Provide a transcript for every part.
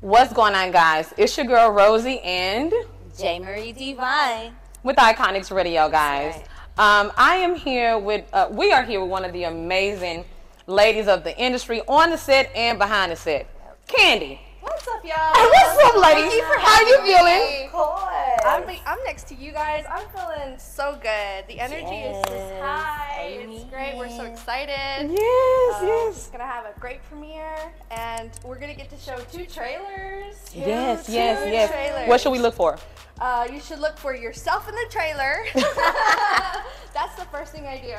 What's going on, guys? It's your girl Rosii and Jae Marii Deevyn. with Iconix Radio, guys. right. Um, I am here with, uh, we are here with one of the amazing ladies of the industry on the set and behind the set, Candy. What's up, y'all? What's up, ladies? Thank you for How you feeling? Me. I'm, I'm next to you guys. I'm feeling so good. The energy is just Yes. high. It's great. We're so excited. Yes, Um, yes. We're gonna have a great premiere, and we're gonna get to show two trailers. Two, Yes, two yes, yes. Trailers. What should we look for? Uh, you should look for yourself in the trailer. That's the first thing I do.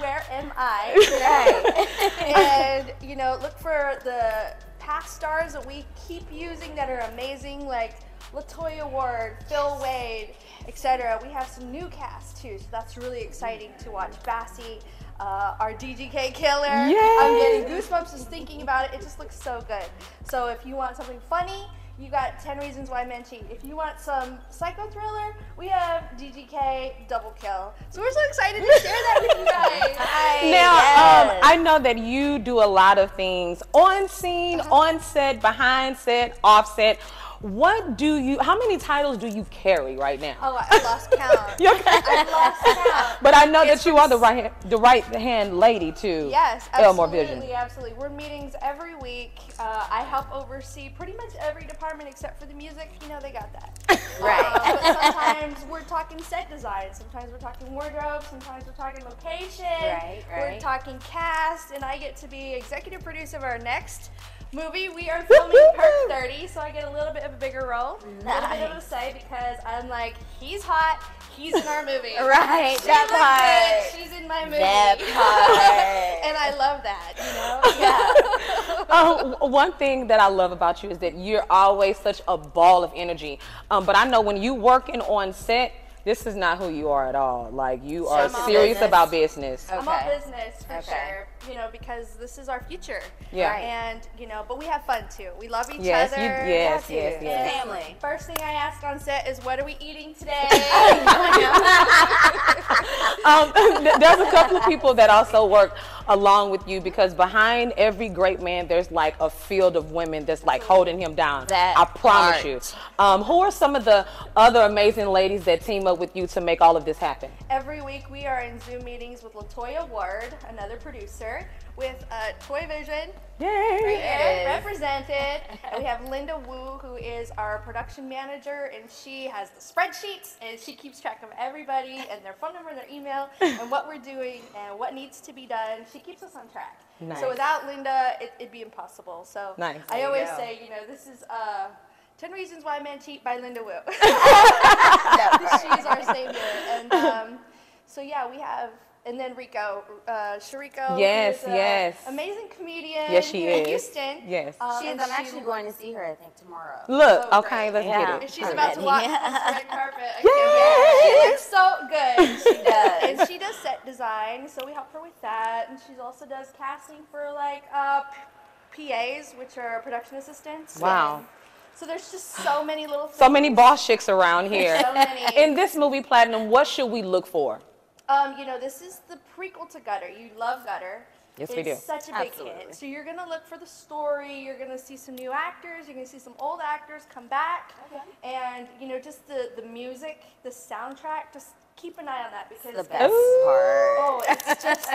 Where am I? Right. and you know, look for the past stars that we keep using that are amazing, like Latoya Ward, Phil Wade, etc. We have some new cast too, so that's really exciting to watch. Bassie, uh, our DGK killer. I'm Yay! getting goosebumps just thinking about it. It just looks so good. So if you want something funny. You got 10 Reasons Why Men Cheat. If you want some psycho thriller, we have DGK Double Kill. So we're so excited to share that with you guys. Now, um, I know that you do a lot of things on scene, Uh-huh. on set, behind set, off set. What do you? How many titles do you carry right now? Oh, I lost count. You okay? I lost count. But I know It's that you are the right hand, the right hand lady too. Yes, Elmore absolutely, Vision. absolutely. We're meetings every week. Uh, I help oversee pretty much every department except for the music. You know, they got that. Right. Uh, but sometimes we're talking set design. Sometimes we're talking wardrobe. Sometimes we're talking location. Right, Right. We're talking cast, and I get to be executive producer of our next movie. We are filming Perk 30, so I get a little bit of a bigger role, a little bit of a say because I'm like, he's hot. He's in our movie. Right, She that part. good. She's in my movie. That part. and I love that, you know? Yeah. Um, w- one thing that I love about you is that you're always such a ball of energy. Um, but I know when you working on set, this is not who you are at all. Like you are I'm serious business. about business. I'm all business for Okay. sure, you know, because this is our future. Yeah. Right. And, you know, but we have fun too. We love each Yes, other. you, yes, to. yes, yes. Family. First thing I ask on set is, what are we eating today? um, there's a couple of people that also work along with you because behind every great man, there's like a field of women that's like holding him down. That I promise part. you. Um, who are some of the other amazing ladies that team up with you to make all of this happen? Every week we are in Zoom meetings with Latoya Ward, another producer, with uh, Toy Vision, Yay! and is. represented. And we have Linda Wu, who is our production manager, and she has the spreadsheets and she keeps track of everybody and their phone number, and their email, and what we're doing and what needs to be done. She keeps us on track. Nice. So without Linda, it, it'd be impossible. So Nice. I There always go. say, you know, this is uh, 10 Reasons Why Men Cheat by Linda Wu. That part. She's our savior. And um, so yeah, we have, and then Rico, uh, Shariko. Yes, is yes. Amazing comedian. Yes, she here in is. Houston. Yes. Um, She is. and I'm she- actually going to see her, I think, tomorrow. Look, so okay, great. let's Yeah. get And it. she's about to walk Yeah. this red carpet. I. She looks so good. She does. And she does set design, so we help her with that. And she also does casting for like uh, PAs, which are production assistants. Wow. And so there's just so many little. So many boss chicks around here. So many. In this movie, Platinum, what should we look for? Um, you know, this is the prequel to Gutter. You love Gutter. Yes, it's we do. such a big Absolutely. hit. So you're gonna look for the story. You're gonna see some new actors. You're gonna see some old actors come back, Okay. and you know, just the the music, the soundtrack. Just keep an eye on that because The best Ooh. part. oh, it's just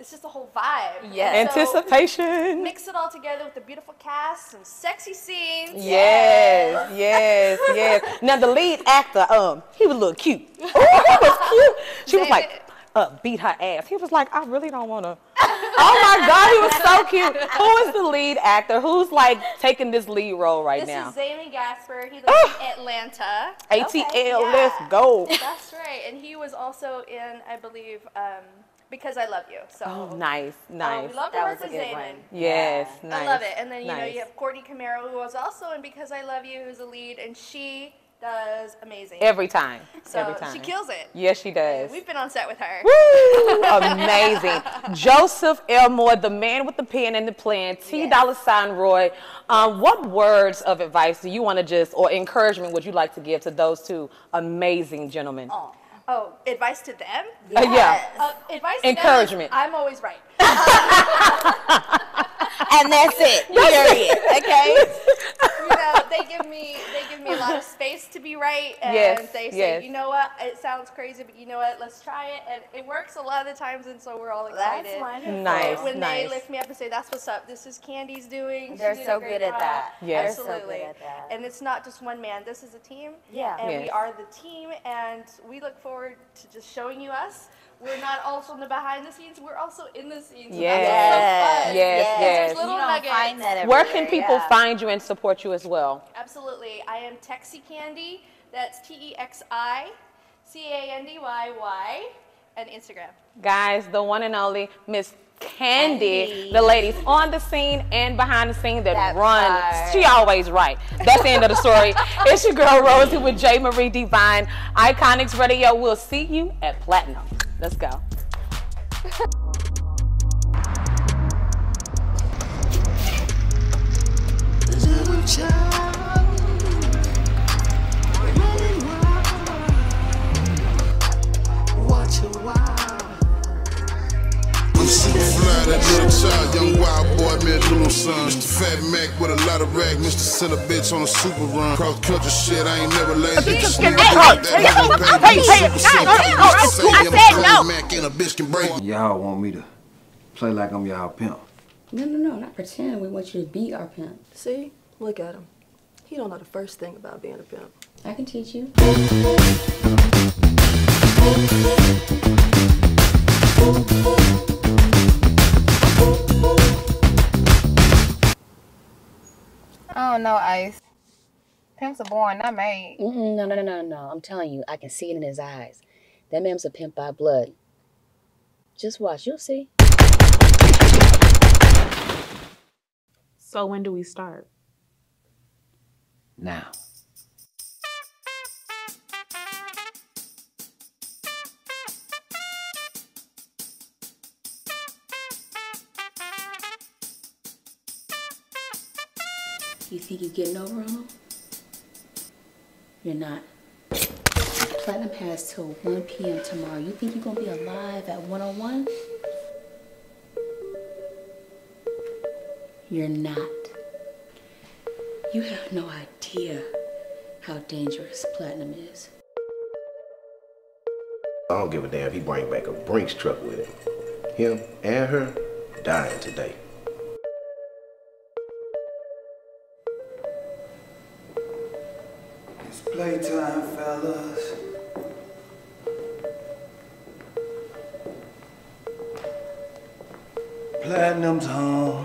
it's just a whole vibe. Yes. So Anticipation. mix it all together with a beautiful cast, some sexy scenes. Yes, yes, yes. Now the lead actor, um, he was a little cute. Oh, he was cute. She was like, uh, beat her ass. He was like, I really don't want to. Oh my God, he was so cute. Who is the lead actor? Who's like taking this lead role right This now? is Zayman Gasper. He lives in Atlanta. ATL, yeah. let's go. That's right, and he was also in, I believe, um, Because I Love You. So Oh, nice, uh, nice. we love That work was a good one. Yes, Yeah. nice. I love it. And then you know you have Courtney Camaro, who was also in Because I Love You, who's a lead, and she does amazing. Every time, so every time. she kills it. Yes, she does. We've been on set with her. Woo! Amazing. Joseph Elmore, the man with the pen and the plan, T Yes. Dollar Sign Roy. Um, what words of advice do you want to just, or encouragement would you like to give to those two amazing gentlemen? Oh, Oh, advice to them? Uh, yeah. Uh, advice to them is, Encouragement. I'm always right. and that's it. Period. Okay. they give me they give me a lot of space to be right, and Yes, they say, yes. you know what, it sounds crazy, but you know what, let's try it, and it works a lot of the times, and so we're all excited. That's wonderful. Nice. when nice. they lift me up and say, "That's what's up. This is Candy's doing." They're did so great good at that. Yes. They're so Absolutely. good at that. And it's not just one man. This is a team. Yeah. And we are the team, and we look forward to just showing you us. We're not also in the behind the scenes. We're also in the scenes. so Yes. so fun. Yes, There's yes. little you don't nuggets. find that Where can people yeah. find you and support you as well? Absolutely. I am Texii Candy. That's T E X I C A N D Y Y, and Instagram. Guys, the one and only Miss Candy, Candy. the ladies on the scene and behind the scene that, That run. part. She always right. That's the end of the story. it's your girl Rosii with Jae Marii Deevyn, Iconix Radio. We'll see you at Platinum. Let's go. Mac with a lot of rag, Mr. Send a bitch on a super run. Cross country shit, I ain't never lazy. Just nigga like that, nigga, baby, super simple. Mr. Say I'm a Mac and a bitch can break. Y'all want me to play like I'm y'all pimp. No, no, no, not pretend. We want you to be our pimp. See? Look at him. He don't know the first thing about being a pimp. I can teach you. I don't Ice. Pimps are born, not made. Mm-mm, no, no, no, no, no. I'm telling you, I can see it in his eyes. That man's a pimp by blood. Just watch, you'll see. So when do we start? Now. You think you're getting over on him? You're not. Platinum has till 1 p.m. tomorrow. You think you're gonna be alive at 101? You're not. You have no idea how dangerous Platinum is. I don't give a damn if he bring back a Brinks truck with him. Him and her dying today. Playtime, fellas. Platinum's home.